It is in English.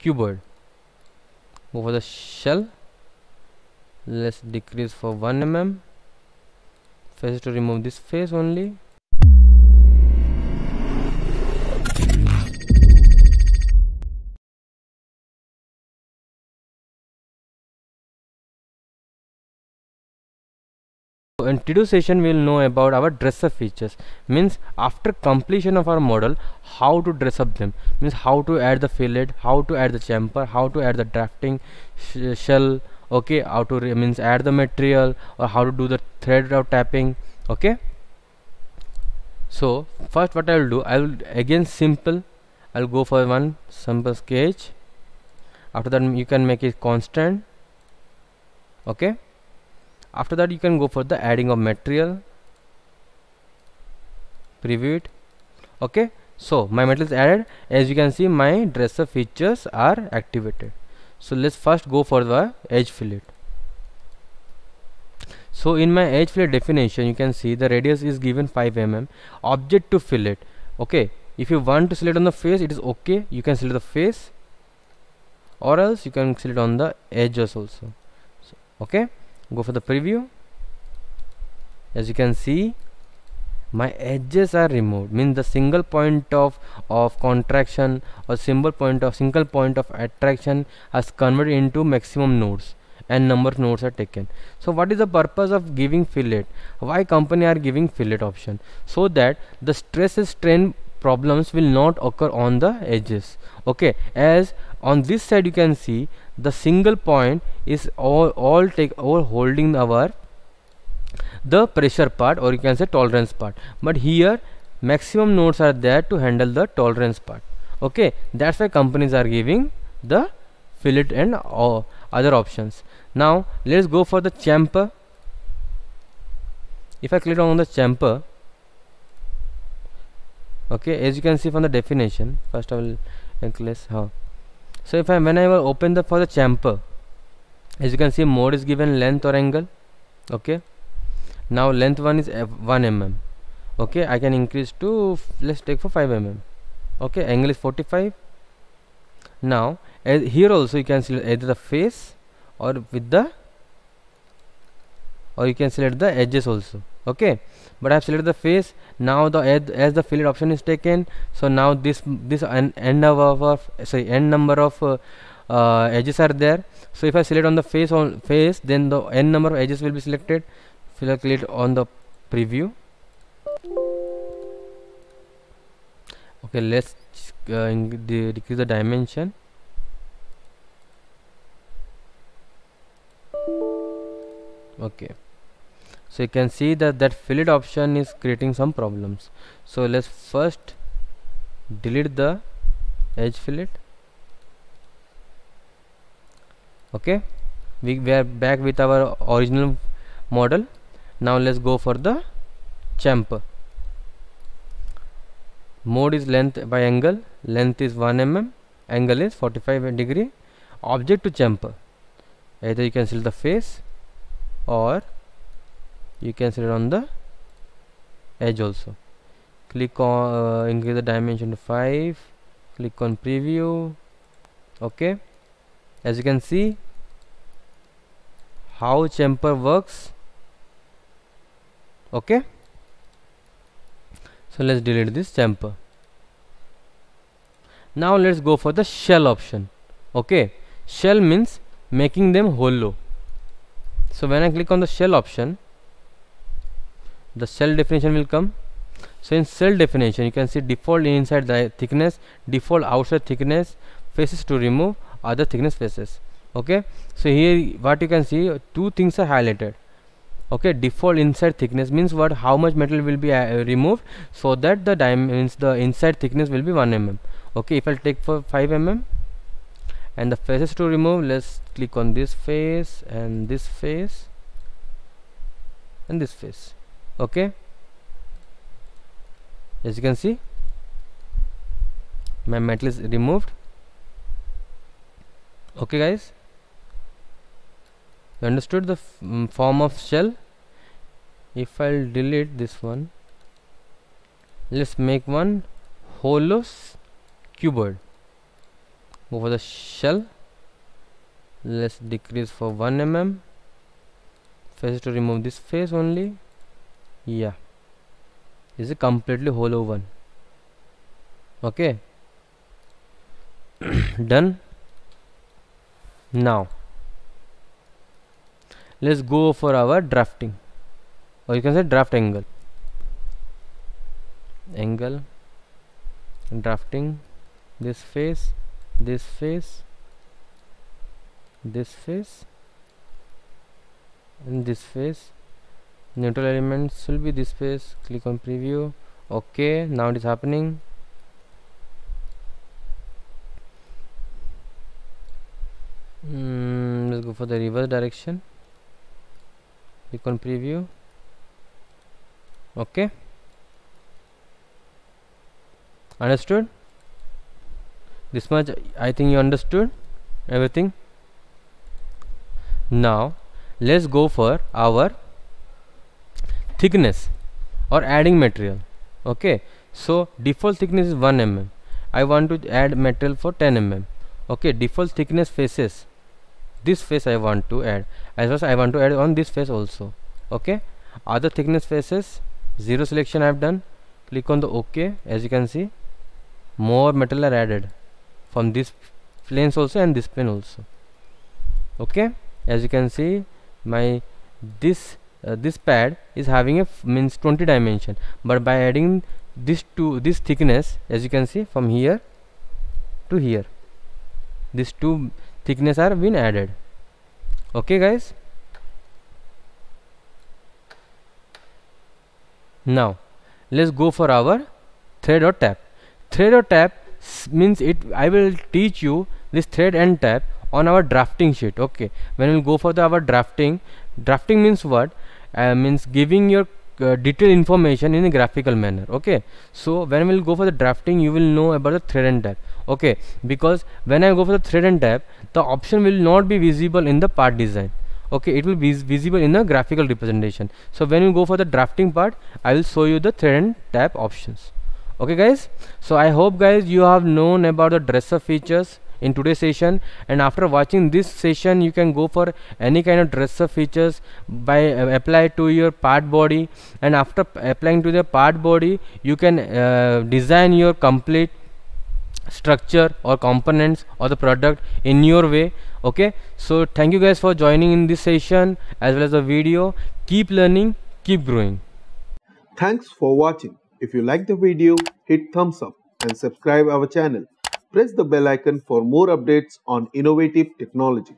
cuboid go for the shell. Let's decrease for 1 mm. Face to remove this face only in today's session we will know about our dress up features. Means after completion of our model how to dress up them. Means how to add the fillet how to add the chamfer how to add the drafting sh shell okay? How to means add the material or how to do the thread of tapping okay? So first what i will do i will again simple i'll go for one simple sketch. After that you can make it constant okay after that you can go for the adding of material preview it. Okay? So my metal is added. As you can see my dress up features are activated. So let's first go for the edge fillet. So in my edge fillet definition you can see the radius is given 5 mm object to fillet. Okay? If you want to select on the face it is okay. You can select the face. Or else you can select on the edges also. So, okay go for the preview. As you can see my edges are removed. Means the single point of of contraction or single point of single point of attraction has converted into maximum nodes and number of nodes are taken. So what is the purpose of giving fillet? Why company are giving fillet option? So that the stress strain problems will not occur on the edges. Okay as on this side you can see the single point is all all take all holding our the pressure part or you can say tolerance part. But here maximum nodes are there to handle the tolerance part. Okay that's why companies are giving the fillet and uh, other options. Now let's go for the chamfer. If i click on the chamfer okay as you can see from the definition first i will increase how so if I when I will open the for the chamfer as you can see mode is given length or angle okay? Now length one is F 1 mm okay? I can increase to let's take for 5 mm okay? Angle is 45 now here also you can see either the face or with the or you can select the edges also okay? But I have selected the face. Now the as the fillet option is taken so now this this n, number of sorry n number of uh, uh, edges are there. So if I select on the face on face then the n number of edges will be selected. Select on the preview. Okay let's uh, decrease the dimension. Okay so you can see that that fillet option is creating some problems. So let's first delete the edge fillet. Okay? We, we are back with our original model. Now let's go for the chamfer mode is length by angle. Length is 1 mm. Angle is 45 degree. Object to chamfer either you can select the face or you can set it on the edge also. Click on uh, increase the dimension to 5 click on preview. Okay. As you can see how chamfer works. Okay. So let's delete this chamfer. Now let's go for the shell option. Okay. Shell means making them hollow. So when I click on the shell option the shell definition will come. So in shell definition you can see default inside the thickness default outside thickness faces to remove other thickness faces. Okay? So here what you can see two things are highlighted. Okay? Default inside thickness means what? How much metal will be uh, removed so that the dimensions the inside thickness will be 1 mm. Okay? If i take for 5 mm and the faces to remove let's click on this face and this face and this face okay? As you can see my metal is removed. Okay guys? You understood the um, form of shell? If I'll delete this one let's make one hollow cuboid for the shell. Let's decrease for 1 mm. Face to remove this face only yeah. This is completely hollow one. Okay. Done. Now let's go for our drafting. Or you can say draft angle. Angle. Drafting. This face. This face. This face. And this face neutral elements will be this face click on preview. Okay now it is happening. Mm, let's go for the reverse direction. Click on preview. Okay understood? This much I think you understood everything. Now let's go for our thickness or adding material okay? So default thickness is 1 mm. I want to add material for 10 mm okay? Default thickness faces this face I want to add. As well as I want to add on this face also okay? Other thickness faces zero selection I have done. Click on the OK as you can see more metal are added from this planes also and this plane also okay? As you can see my this uh, this pad is having a means 20 dimension. But by adding this to this thickness as you can see from here to here these two thickness are been added. Okay guys? Now let's go for our thread or tap thread or tap means it I will teach you this thread and tap on our drafting sheet. Okay. When we'll go for the our drafting drafting means what uh, means giving your uh, detailed information in a graphical manner okay? So when we'll go for the drafting you will know about the thread and tap okay? Because when I go for the thread and tap the option will not be visible in the part design okay? It will be visible in the graphical representation. So when you go for the drafting part I will show you the thread and tap options okay guys? So I hope guys you have known about the dress up features in today's session. And after watching this session you can go for any kind of dress up features by uh, apply to your part body. And after applying to the part body you can uh, design your complete structure or components or the product in your way. Okay? So thank you guys for joining in this session as well as the video. Keep learning keep growing. Thanks for watching. If you like the video hit thumbs up and subscribe our channel press the bell icon for more updates on innovative technology